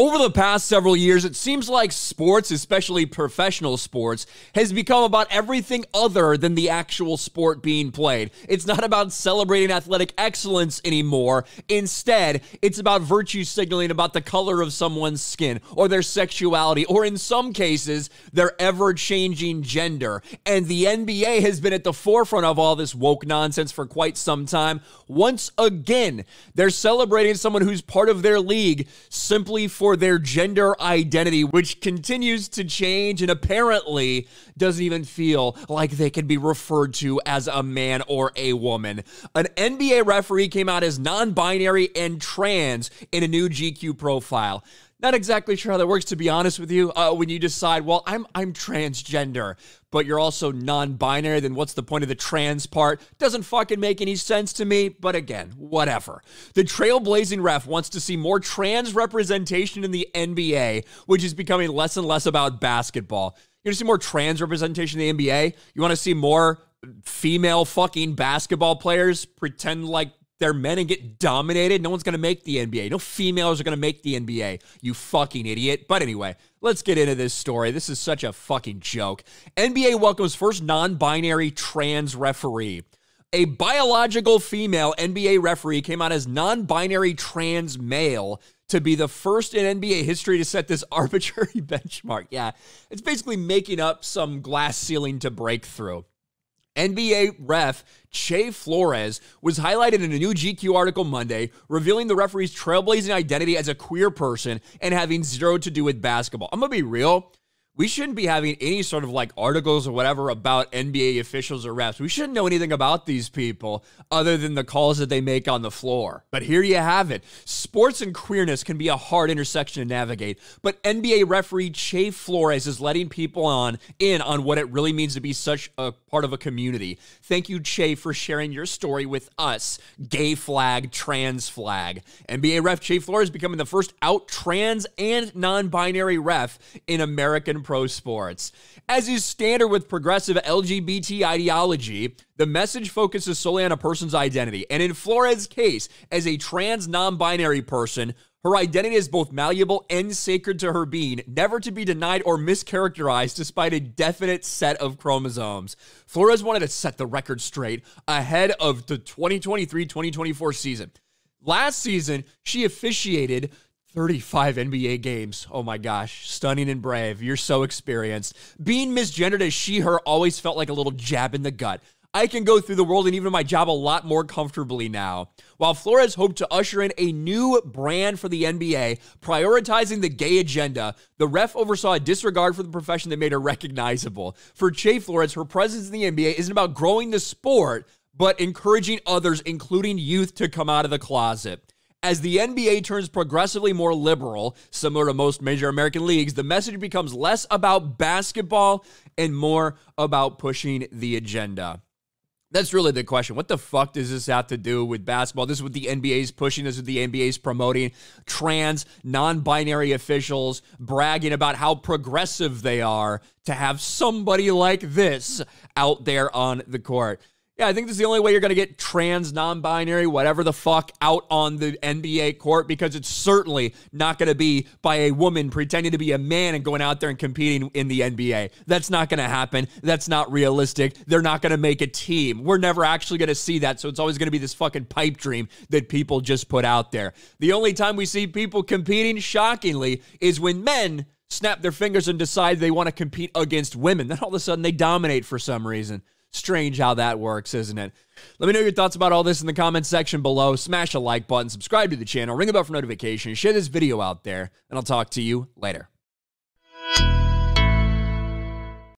Over the past several years, it seems like sports, especially professional sports, has become about everything other than the actual sport being played. It's not about celebrating athletic excellence anymore. Instead, it's about virtue signaling about the color of someone's skin or their sexuality, or in some cases, their ever changing gender. And the NBA has been at the forefront of all this woke nonsense for quite some time. Once again, they're celebrating someone who's part of their league simply for for their gender identity, which continues to change and apparently doesn't even feel like they can be referred to as a man or a woman. An NBA referee came out as non binary and trans in a new GQ profile. Not exactly sure how that works, to be honest with you. Uh, when you decide, well, I'm I'm transgender, but you're also non-binary, then what's the point of the trans part? Doesn't fucking make any sense to me. But again, whatever. The trailblazing ref wants to see more trans representation in the NBA, which is becoming less and less about basketball. You want to see more trans representation in the NBA? You want to see more female fucking basketball players pretend like they're men and get dominated, no one's going to make the NBA. No females are going to make the NBA, you fucking idiot. But anyway, let's get into this story. This is such a fucking joke. NBA welcomes first non binary trans referee. A biological female NBA referee came out as non binary trans male to be the first in NBA history to set this arbitrary benchmark. Yeah, it's basically making up some glass ceiling to break through. NBA ref Che Flores was highlighted in a new GQ article Monday, revealing the referee's trailblazing identity as a queer person and having zero to do with basketball. I'm to be real we shouldn't be having any sort of like articles or whatever about NBA officials or refs. We shouldn't know anything about these people other than the calls that they make on the floor. But here you have it. Sports and queerness can be a hard intersection to navigate, but NBA referee Che Flores is letting people on in on what it really means to be such a part of a community. Thank you, Che, for sharing your story with us. Gay flag, trans flag. NBA ref Che Flores becoming the first out trans and non-binary ref in American pro sports. As is standard with progressive LGBT ideology, the message focuses solely on a person's identity. And in Flores' case, as a trans non binary person, her identity is both malleable and sacred to her being, never to be denied or mischaracterized despite a definite set of chromosomes. Flores wanted to set the record straight ahead of the 2023 2024 season. Last season, she officiated 35 NBA games. Oh my gosh. Stunning and brave. You're so experienced. Being misgendered as she, her always felt like a little jab in the gut. I can go through the world and even my job a lot more comfortably now. While Flores hoped to usher in a new brand for the NBA, prioritizing the gay agenda, the ref oversaw a disregard for the profession that made her recognizable. For Che Flores, her presence in the NBA isn't about growing the sport, but encouraging others, including youth, to come out of the closet. As the NBA turns progressively more liberal, similar to most major American leagues, the message becomes less about basketball and more about pushing the agenda. That's really the question. What the fuck does this have to do with basketball? This is what the NBA is pushing. This is what the NBA is promoting. Trans, non binary officials bragging about how progressive they are to have somebody like this out there on the court. Yeah, I think this is the only way you're going to get trans, non binary, whatever the fuck out on the NBA court because it's certainly not going to be by a woman pretending to be a man and going out there and competing in the NBA. That's not going to happen. That's not realistic. They're not going to make a team. We're never actually going to see that. So it's always going to be this fucking pipe dream that people just put out there. The only time we see people competing, shockingly, is when men snap their fingers and decide they want to compete against women. Then all of a sudden they dominate for some reason. Strange how that works, isn't it? Let me know your thoughts about all this in the comments section below. Smash a like button, subscribe to the channel, ring the bell for notifications, share this video out there, and I'll talk to you later.